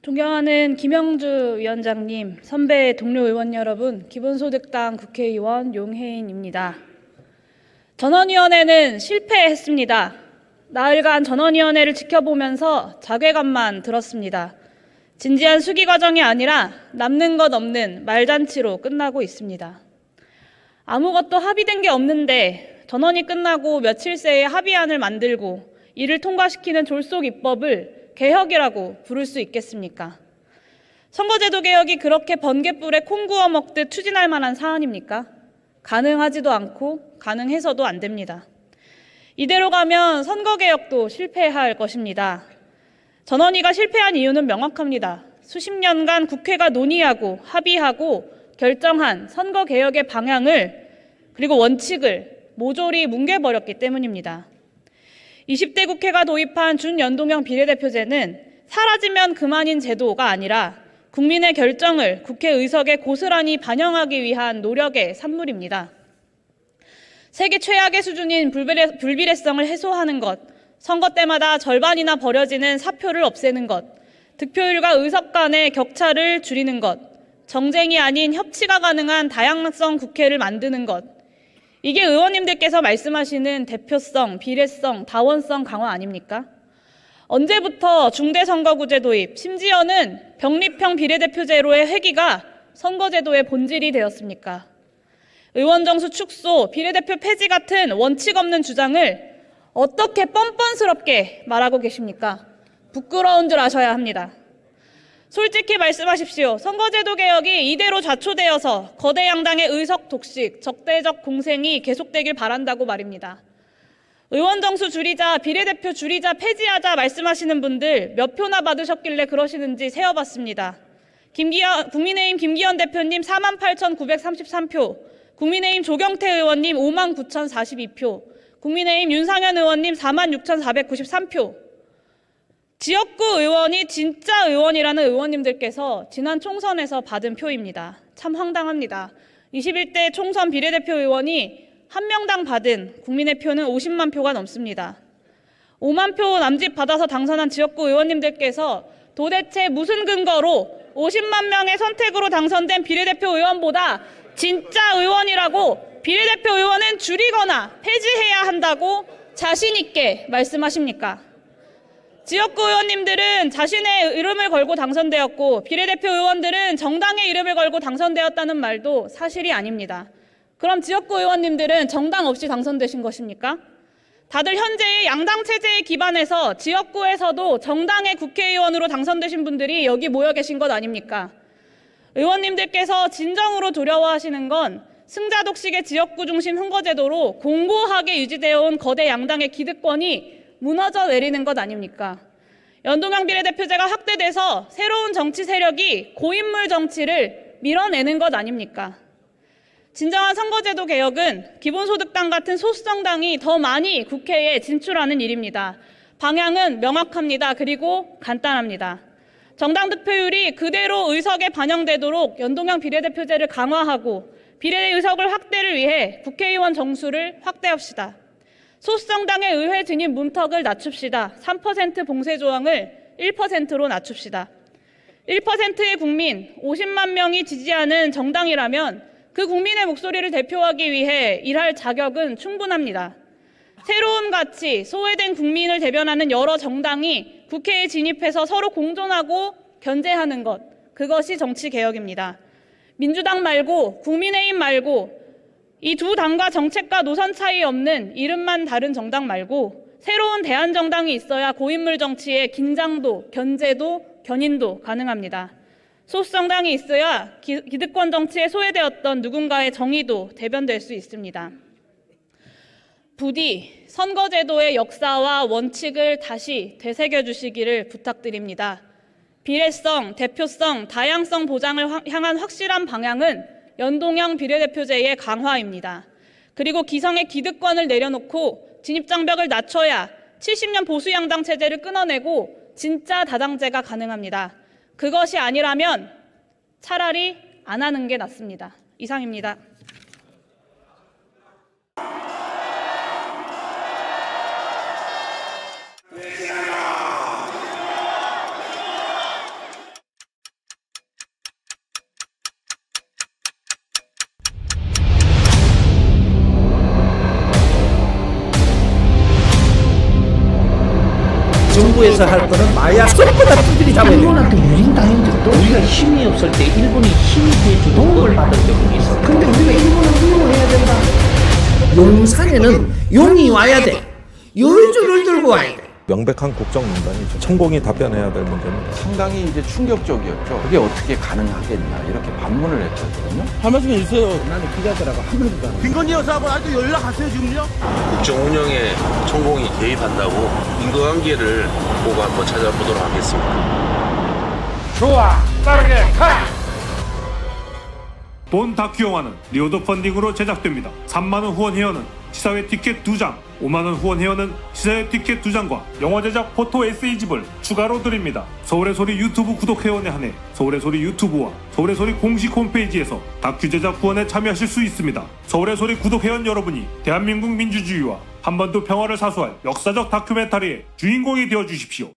존경하는 김영주 위원장님, 선배 동료 의원 여러분, 기본소득당 국회의원 용혜인입니다. 전원위원회는 실패했습니다. 나흘간 전원위원회를 지켜보면서 자괴감만 들었습니다. 진지한 수기 과정이 아니라 남는 것 없는 말잔치로 끝나고 있습니다. 아무것도 합의된 게 없는데 전원이 끝나고 며칠 새에 합의안을 만들고 이를 통과시키는 졸속 입법을 개혁이라고 부를 수 있겠습니까? 선거제도 개혁이 그렇게 번개불에 콩 구워 먹듯 추진할 만한 사안입니까? 가능하지도 않고 가능해서도 안 됩니다. 이대로 가면 선거개혁도 실패할 것입니다. 전원위가 실패한 이유는 명확합니다. 수십 년간 국회가 논의하고 합의하고 결정한 선거개혁의 방향을 그리고 원칙을 모조리 뭉개버렸기 때문입니다. 20대 국회가 도입한 준연동형 비례대표제는 사라지면 그만인 제도가 아니라 국민의 결정을 국회 의석에 고스란히 반영하기 위한 노력의 산물입니다. 세계 최악의 수준인 불비례, 불비례성을 해소하는 것, 선거 때마다 절반이나 버려지는 사표를 없애는 것, 득표율과 의석 간의 격차를 줄이는 것, 정쟁이 아닌 협치가 가능한 다양성 국회를 만드는 것, 이게 의원님들께서 말씀하시는 대표성, 비례성, 다원성 강화 아닙니까? 언제부터 중대선거구제 도입, 심지어는 병립형 비례대표제로의 회기가 선거제도의 본질이 되었습니까? 의원 정수 축소, 비례대표 폐지 같은 원칙 없는 주장을 어떻게 뻔뻔스럽게 말하고 계십니까? 부끄러운 줄 아셔야 합니다. 솔직히 말씀하십시오. 선거제도 개혁이 이대로 좌초되어서 거대 양당의 의석 독식, 적대적 공생이 계속되길 바란다고 말입니다. 의원 정수 줄이자, 비례대표 줄이자, 폐지하자 말씀하시는 분들 몇 표나 받으셨길래 그러시는지 세어봤습니다. 김기현, 국민의힘 김기현 대표님 48,933표, 국민의힘 조경태 의원님 59,042표, 국민의힘 윤상현 의원님 46,493표, 지역구 의원이 진짜 의원이라는 의원님들께서 지난 총선에서 받은 표입니다. 참 황당합니다. 21대 총선 비례대표 의원이 한 명당 받은 국민의 표는 50만 표가 넘습니다. 5만 표 남짓 받아서 당선한 지역구 의원님들께서 도대체 무슨 근거로 50만 명의 선택으로 당선된 비례대표 의원보다 진짜 의원이라고 비례대표 의원은 줄이거나 폐지해야 한다고 자신 있게 말씀하십니까? 지역구 의원님들은 자신의 이름을 걸고 당선되었고 비례대표 의원들은 정당의 이름을 걸고 당선되었다는 말도 사실이 아닙니다. 그럼 지역구 의원님들은 정당 없이 당선되신 것입니까? 다들 현재의 양당 체제에 기반해서 지역구에서도 정당의 국회의원으로 당선되신 분들이 여기 모여 계신 것 아닙니까? 의원님들께서 진정으로 두려워하시는 건 승자 독식의 지역구 중심 선거제도로 공고하게 유지되어 온 거대 양당의 기득권이 무너져 내리는 것 아닙니까? 연동형 비례대표제가 확대돼서 새로운 정치 세력이 고인물 정치를 밀어내는 것 아닙니까? 진정한 선거제도 개혁은 기본소득당 같은 소수정당이 더 많이 국회에 진출하는 일입니다. 방향은 명확합니다. 그리고 간단합니다. 정당 득표율이 그대로 의석에 반영되도록 연동형 비례대표제를 강화하고 비례 의석을 확대를 위해 국회의원 정수를 확대합시다. 소수정당의 의회 진입 문턱을 낮춥시다. 3% 봉쇄 조항을 1%로 낮춥시다. 1%의 국민, 50만 명이 지지하는 정당이라면 그 국민의 목소리를 대표하기 위해 일할 자격은 충분합니다. 새로운 가치, 소외된 국민을 대변하는 여러 정당이 국회에 진입해서 서로 공존하고 견제하는 것, 그것이 정치 개혁입니다. 민주당 말고 국민의힘 말고 이 두 당과 정책과 노선 차이 없는 이름만 다른 정당 말고 새로운 대안 정당이 있어야 고인물 정치의 긴장도, 견제도, 견인도 가능합니다. 소수 정당이 있어야 기, 득권 정치에 소외되었던 누군가의 정의도 대변될 수 있습니다. 부디 선거제도의 역사와 원칙을 다시 되새겨 주시기를 부탁드립니다. 비례성, 대표성, 다양성 보장을 향한 확실한 방향은 연동형 비례대표제의 강화입니다. 그리고 기성의 기득권을 내려놓고 진입장벽을 낮춰야 70년 보수양당 체제를 끊어내고 진짜 다당제가 가능합니다. 그것이 아니라면 차라리 안 하는 게 낫습니다. 이상입니다. 여기서 할 거는 마약 쏙보다 두들이 잡아야 돼. 일본한테 유린 당한 적도 우리가 힘이 없을 때 일본이 힘이 돼주고 도움을 받은 적이 있어. 근데 우리가 일본을 훌륭해야 된다. 용산에는 용이 와야 돼. 열줄을 들고 와야 돼. 명백한 국정농단이죠. 천공이 답변해야 될 문제입니다. 상당히 이제 충격적이었죠. 그게 어떻게 가능하겠냐 이렇게 반문을 했거든요. 나는 기자들하고 한 번도 안 국정 운영에 천공이 개입한다고 인과관계를 보고 한번 찾아보도록 하겠습니다. 본 다큐 영화는 reward funding으로 제작됩니다. 3만원 후원 회원은 시사회 티켓 2장, 5만원 후원 회원은 시사회 티켓 2장과 영화 제작 포토 에세이집을 추가로 드립니다. 서울의 소리 유튜브 구독 회원에 한해 서울의 소리 유튜브와 서울의 소리 공식 홈페이지에서 다큐 제작 후원에 참여하실 수 있습니다. 서울의 소리 구독 회원 여러분이 대한민국 민주주의와 한반도 평화를 사수할 역사적 다큐멘터리의 주인공이 되어 주십시오.